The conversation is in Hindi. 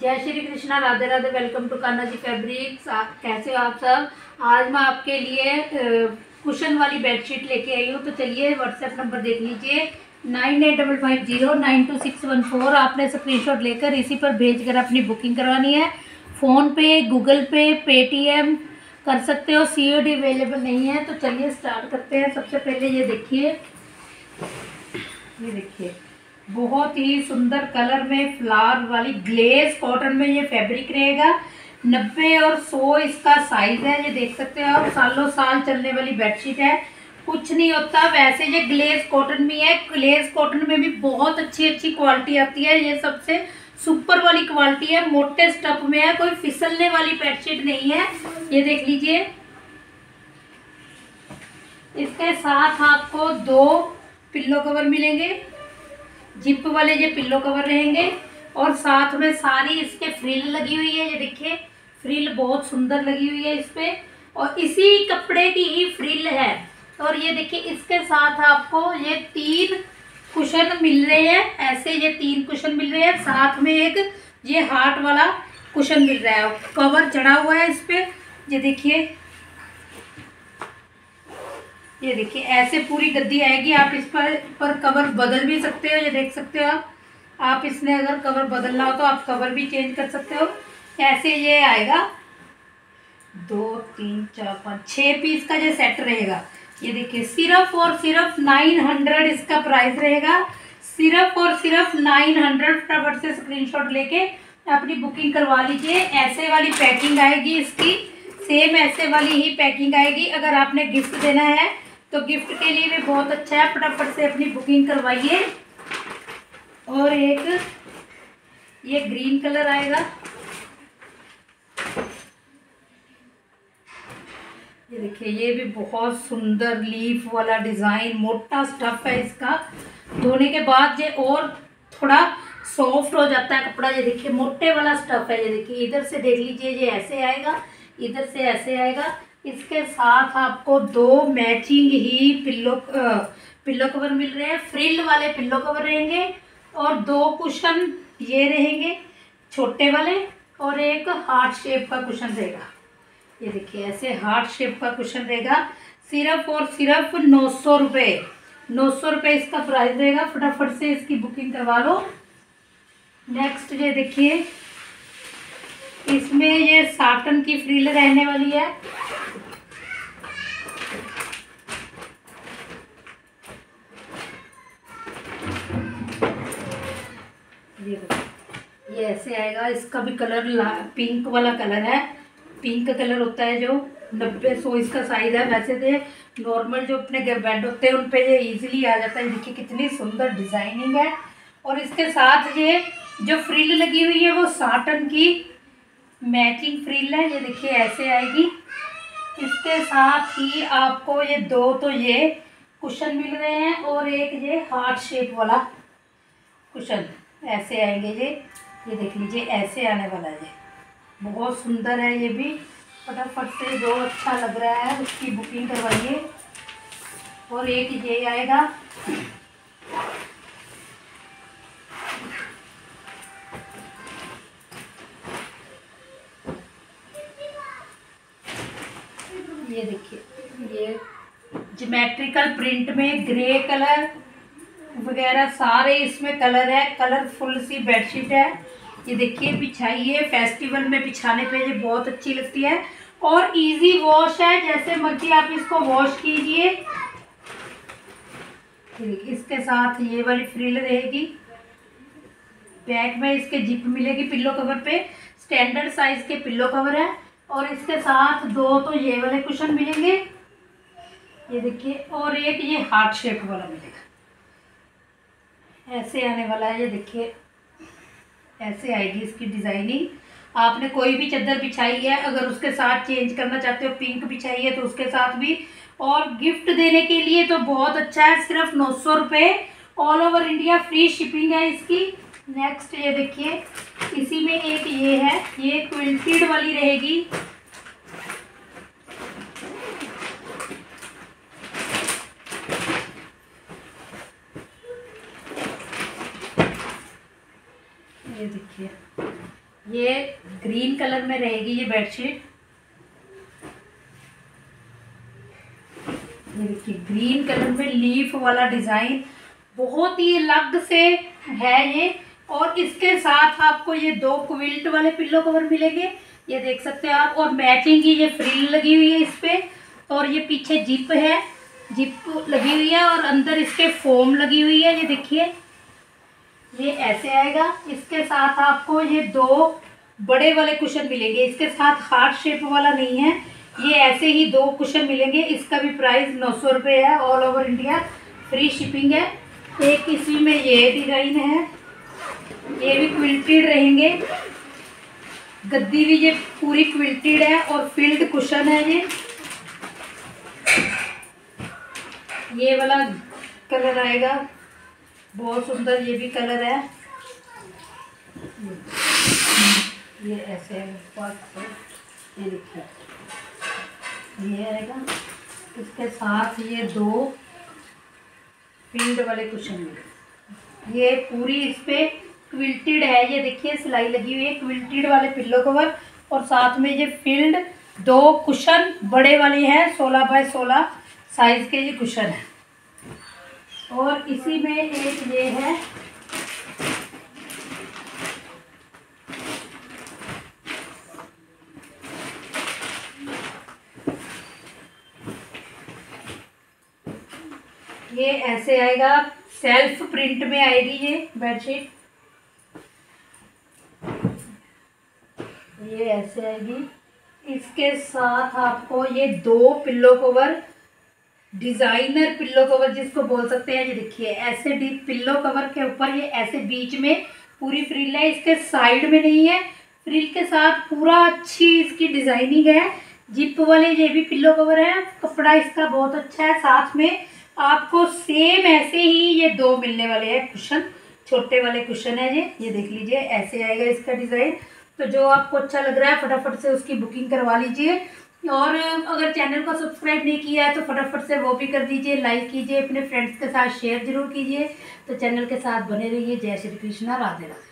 जय Shri Krishna, Radhe Radhe welcome to Kanha ji fabrics कैसे हो आप सब? आज मैं आपके लिए कुशन वाली बेडशीट लेके आई हूँ तो चलिए व्हाट्सएप नंबर देख लीजिए। Nine eight double five zero nine two six one four. आपने स्क्रीनशॉट लेकर इसी पर भेज कर अपनी बुकिंग करवानी है। फ़ोन पे गूगल पे पेटीएम कर सकते हो सी ओ डी अवेलेबल नहीं है तो चलिए स्टार्ट करते हैं। सबसे पहले ये देखिए। ये देखिए। बहुत ही सुंदर कलर में फ्लावर वाली ग्लेज कॉटन में ये फैब्रिक रहेगा। नब्बे और सौ इसका साइज़ है, ये देख सकते हो आप, सालों साल चलने वाली बेडशीट है। कुछ नहीं होता, वैसे ये ग्लेज कॉटन में है। ग्लेज कॉटन में भी बहुत अच्छी अच्छी क्वालिटी आती है, ये सबसे सुपर वाली क्वालिटी है। मोटे स्टफ़ में है, कोई फिसलने वाली बेडशीट नहीं है। ये देख लीजिए। इसके साथ आपको दो पिल्लो कवर मिलेंगे। जिप वाले ये पिल्लो कवर रहेंगे और साथ में सारी इसके फ्रिल लगी हुई है, ये देखिए फ्रिल बहुत सुंदर लगी हुई है इस पर और इसी कपड़े की ही फ्रिल है। और ये देखिए, इसके साथ आपको ये तीन कुशन मिल रहे हैं। ऐसे ये तीन कुशन मिल रहे हैं। साथ में एक ये हार्ट वाला कुशन मिल रहा है। कवर चढ़ा हुआ है इस पर ये देखिए ये देखिए, ऐसे पूरी गद्दी आएगी, आप इस पर पर कवर बदल भी सकते हो, ये देख सकते हो आप। इसमें अगर कवर बदलना हो तो आप कवर भी चेंज कर सकते हो। ऐसे ये आएगा। दो, तीन, चार, पाँच छः पीस का जो सेट रहेगा। ये देखिए, सिर्फ़ और सिर्फ़ नाइन हंड्रेड इसका प्राइस रहेगा। सिर्फ़ और सिर्फ़ नाइन हंड्रेड फटाफट से स्क्रीनशॉट लेके अपनी बुकिंग करवा लीजिए। ऐसे वाली पैकिंग आएगी इसकी। सेम ऐसे वाली ही पैकिंग आएगी। अगर आपने गिफ्ट देना है तो गिफ्ट के लिए भी बहुत अच्छा है, फटाफट से अपनी बुकिंग करवाइए। और एक, ये ग्रीन कलर आएगा। ये देखिए, ये भी बहुत सुंदर लीफ वाला डिज़ाइन मोटा स्टफ़ है इसका। धोने के बाद ये और थोड़ा सॉफ्ट हो जाता है कपड़ा। ये देखिए, मोटे वाला स्टफ़ है। ये देखिए, इधर से देख लीजिए, ये ऐसे आएगा, इधर से ऐसे आएगा। इसके साथ आपको दो मैचिंग ही पिल्लो पिल्लो कवर मिल रहे हैं। फ्रिल वाले पिल्लो कवर रहेंगे और दो कुशन ये रहेंगे, छोटे वाले और एक हार्ट शेप का कुशन रहेगा। ये देखिए, ऐसे हार्ट शेप का कुशन रहेगा। सिर्फ़ और सिर्फ़ नौ सौ रुपये नौ सौ रुपये इसका प्राइस रहेगा। फटाफट से इसकी बुकिंग करवा लो। नेक्स्ट ये देखिए, इसमें ये साटन की फ्रिल रहने वाली है। ये ये ऐसे आएगा, इसका भी कलर पिंक वाला कलर है। पिंक कलर होता है जो नब्बे, सौ इसका साइज़ है। वैसे तो नॉर्मल जो अपने बेड होते हैं, उन पे ये इजीली आ जाता है। देखिए कितनी सुंदर डिज़ाइनिंग है। और इसके साथ ये जो फ्रिल लगी हुई है, वो साटन की मैचिंग फ्रिल है। ये देखिए, ऐसे आएगी। इसके साथ ही आपको ये दो तो ये कुशन मिल रहे हैं और एक ये हार्ट शेप वाला कुशन ऐसे आएँगे ये। ये देख लीजिए, ऐसे आने वाला है बहुत सुंदर है ये भी। फटाफट से जो अच्छा लग रहा है, उसकी बुकिंग करवाइए। और एक ये आएगा। ये देखिए, ये जोमेट्रिकल प्रिंट में ग्रे कलर वगैरह सारे इसमें कलर है कलरफुल सी बेडशीट है। ये देखिए, बिछाइए फेस्टिवल में बिछाने पे ये बहुत अच्छी लगती है। और इजी वॉश है, जैसे मर्ज़ी आप इसको वॉश कीजिए। इसके साथ ये वाली फ्रिल रहेगी। बैक में इसके जिप मिलेगी पिल्लो कवर पे। स्टैंडर्ड साइज़ के पिल्लो कवर है। और इसके साथ दो तो ये वाले कुशन मिलेंगे। ये देखिए, और एक ये हार्ट शेप वाला मिलेगा। ऐसे आने वाला है, ये देखिए। ऐसे आएगी इसकी डिज़ाइनिंग। आपने कोई भी चादर बिछाई है, अगर उसके साथ चेंज करना चाहते हो पिंक बिछाई है तो उसके साथ भी। और गिफ्ट देने के लिए तो बहुत अच्छा है, सिर्फ़ नौ सौ रुपये all over India free shipping है इसकी। नेक्स्ट ये देखिए। इसी में एक ये है, ये क्विल्टेड वाली रहेगी। देखिए। ये ग्रीन कलर में रहेगी ये बेडशीट। ये देखिए, ग्रीन कलर में लीफ वाला डिज़ाइन बहुत ही अलग से है ये। और इसके साथ आपको ये दो क्विल्ट वाले पिल्लो कवर मिलेंगे। ये देख सकते हैं आप, और मैचिंग की ये फ्रिल लगी हुई है इस पर और ये पीछे जिप है, जिप लगी हुई है और अंदर इसके फोम लगी हुई है, ये देखिए। ये ऐसे आएगा। इसके साथ आपको ये दो बड़े वाले कुशन मिलेंगे। इसके साथ हार्ट शेप वाला नहीं है। ये ऐसे ही दो कुशन मिलेंगे। इसका भी प्राइस नौ सौ रुपये है। All over India free shipping है। एक इसी में ये डिज़ाइन है। ये भी क्विल्टेड रहेंगे। गद्दी भी ये पूरी क्विल्टेड है और फिल्ड कुशन है ये। ये वाला कलर आएगा। बहुत सुंदर ये भी कलर है। ये ऐसे ये ये आएगा। इसके साथ ये दो फ़ील्ड वाले कुशन ये पूरी इस पर क्विल्टेड है। ये देखिए, सिलाई लगी हुई है क्विल्टेड वाले पिल्लो कवर और साथ में ये फ़ील्ड दो कुशन बड़े वाले हैं, सोलह बाय सोलह साइज़ के ये कुशन है। और इसी में एक ये है। ये ऐसे आएगा। सेल्फ प्रिंट में आएगी ये बेडशीट। ये ऐसे आएगी। इसके साथ आपको ये दो pillow cover designer pillow cover जिसको बोल सकते हैं, ये देखिए, ऐसे डीप पिल्लो कवर के ऊपर, ये ऐसे बीच में पूरी फ्रिल है, इसके साइड में नहीं है। फ्रिल के साथ पूरा अच्छी इसकी डिज़ाइनिंग है। जिप वाले ये भी पिल्लो कवर है, कपड़ा इसका बहुत अच्छा है। साथ में आपको सेम ऐसे ही ये दो मिलने वाले हैं, कुशन, छोटे वाले कुशन है ये। ये देख लीजिए, ऐसे आएगा इसका डिज़ाइन। तो जो आपको अच्छा लग रहा है, फटाफट से उसकी बुकिंग करवा लीजिए। और अगर चैनल को सब्सक्राइब नहीं किया है तो फटाफट से वो भी कर दीजिए लाइक कीजिए, अपने फ्रेंड्स के साथ शेयर ज़रूर कीजिए। तो चैनल के साथ बने रहिए। जय श्री कृष्णा, राधे राधे।